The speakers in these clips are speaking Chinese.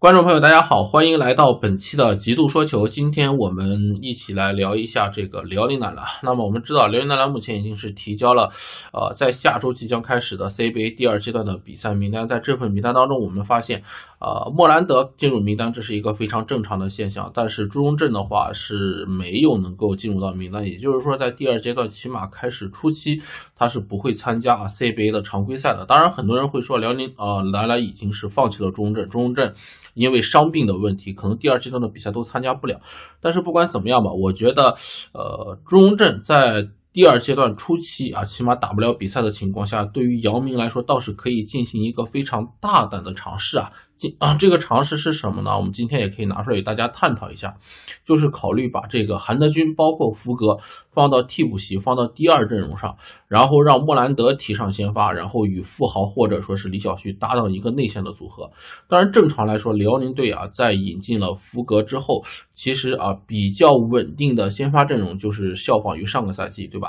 观众朋友，大家好，欢迎来到本期的极度说球。今天我们一起来聊一下这个辽宁男篮。那么我们知道，辽宁男篮目前已经是提交了，呃，在下周即将开始的 CBA 第二阶段的比赛名单。在这份名单当中，我们发现，呃，莫兰德进入名单，这是一个非常正常的现象。但是朱荣振的话是没有能够进入到名单，也就是说，在第二阶段起码开始初期，他是不会参加啊 CBA 的常规赛的。当然，很多人会说，辽宁啊男篮已经是放弃了朱荣振，朱荣振。因为伤病的问题，可能第二阶段的比赛都参加不了。但是不管怎么样吧，我觉得，呃，朱荣振在第二阶段初期啊，起码打不了比赛的情况下，对于姚明来说倒是可以进行一个非常大胆的尝试啊。今啊，这个尝试是什么呢？我们今天也可以拿出来与大家探讨一下，就是考虑把这个韩德君包括福格放到替补席，放到第二阵容上，然后让莫兰德提上先发，然后与富豪或者说是李晓旭搭档一个内线的组合。当然，正常来说，辽宁队啊在引进了福格之后，其实啊比较稳定的先发阵容就是效仿于上个赛季，对吧？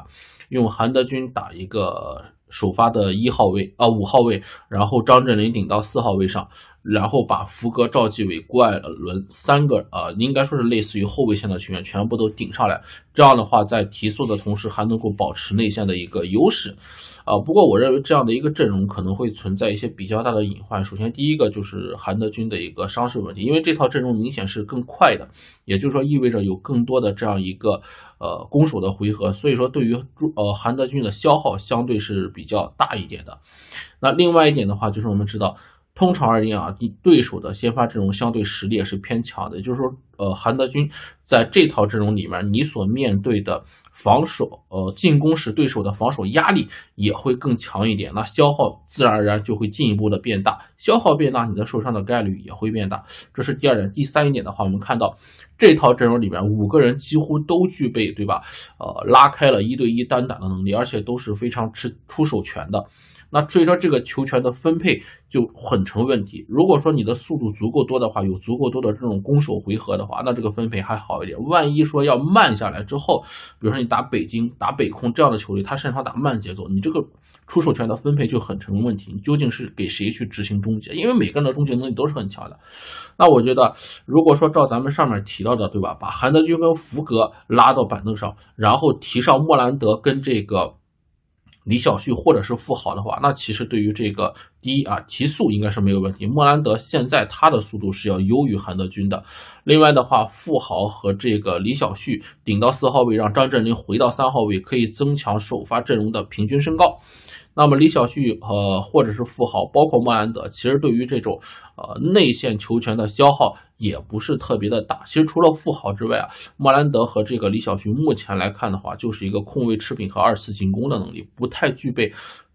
用韩德君打一个。首发的一号位啊五号位，然后张镇麟顶到四号位上，然后把福格、赵继伟、郭艾伦三个呃，应该说是类似于后卫线的球员全部都顶上来，这样的话在提速的同时还能够保持内线的一个优势。啊，不过我认为这样的一个阵容可能会存在一些比较大的隐患。首先，第一个就是韩德君的一个伤势问题，因为这套阵容明显是更快的，也就是说意味着有更多的这样一个呃攻守的回合，所以说对于呃韩德君的消耗相对是比较大一点的。那另外一点的话，就是我们知道。通常而言啊，对手的先发阵容相对实力也是偏强的，也就是说，呃，韩德君在这套阵容里面，你所面对的防守，呃，进攻时对手的防守压力也会更强一点，那消耗自然而然就会进一步的变大，消耗变大，你的受伤的概率也会变大，这是第二点。第三一点的话，我们看到这套阵容里面五个人几乎都具备，对吧？呃，拉开了一对一单打的能力，而且都是非常吃出手权的。那所以说，这个球权的分配就很成问题。如果说你的速度足够多的话，有足够多的这种攻守回合的话，那这个分配还好一点。万一说要慢下来之后，比如说你打北京、打北控这样的球队，他擅长打慢节奏，你这个出手权的分配就很成问题。你究竟是给谁去执行终结？因为每个人的终结能力都是很强的。那我觉得，如果说照咱们上面提到的，对吧？把韩德君跟福格拉到板凳上，然后提上莫兰德跟这个。李晓旭或者是富豪的话，那其实对于这个第一啊提速应该是没有问题。莫兰德现在他的速度是要优于韩德君的。另外的话，富豪和这个李晓旭顶到四号位，让张镇麟回到三号位，可以增强首发阵容的平均身高。那么李晓旭呃或者是富豪，包括莫兰德，其实对于这种呃内线球权的消耗也不是特别的大。其实除了富豪之外啊，莫兰德和这个李晓旭目前来看的话，就是一个控卫吃平和二次进攻的能力，不太具备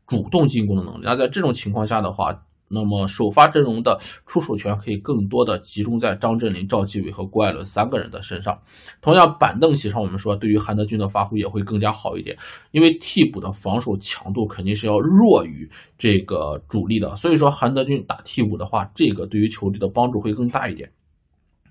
主动进攻的能力。那在这种情况下的话，那么首发阵容的出手权可以更多的集中在张镇麟、赵继伟和郭艾伦三个人的身上。同样，板凳席上我们说，对于韩德君的发挥也会更加好一点，因为替补的防守强度肯定是要弱于这个主力的。所以说，韩德君打替补的话，这个对于球队的帮助会更大一点。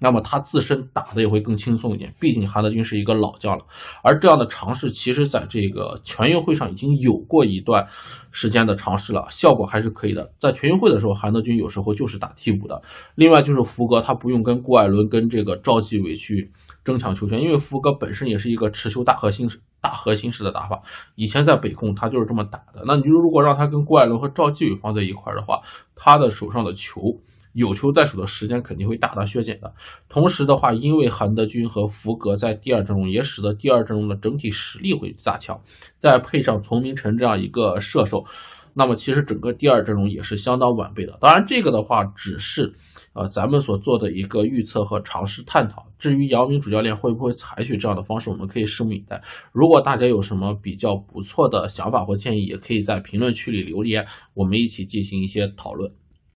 那么他自身打的也会更轻松一点，毕竟韩德君是一个老将了。而这样的尝试，其实在这个全运会上已经有过一段时间的尝试了，效果还是可以的。在全运会的时候，韩德君有时候就是打替补的。另外就是福格，他不用跟郭艾伦、跟这个赵继伟去争抢球权，因为福格本身也是一个持球大核心、大核心式的打法。以前在北控他就是这么打的。那你就如果让他跟郭艾伦和赵继伟放在一块儿的话，他的手上的球。有球在手的时间肯定会大大削减的。同时的话，因为韩德君和福格在第二阵容，也使得第二阵容的整体实力会加强。再配上丛明晨这样一个射手，那么其实整个第二阵容也是相当完备的。当然，这个的话只是呃咱们所做的一个预测和尝试探讨。至于姚明主教练会不会采取这样的方式，我们可以拭目以待。如果大家有什么比较不错的想法或建议，也可以在评论区里留言，我们一起进行一些讨论。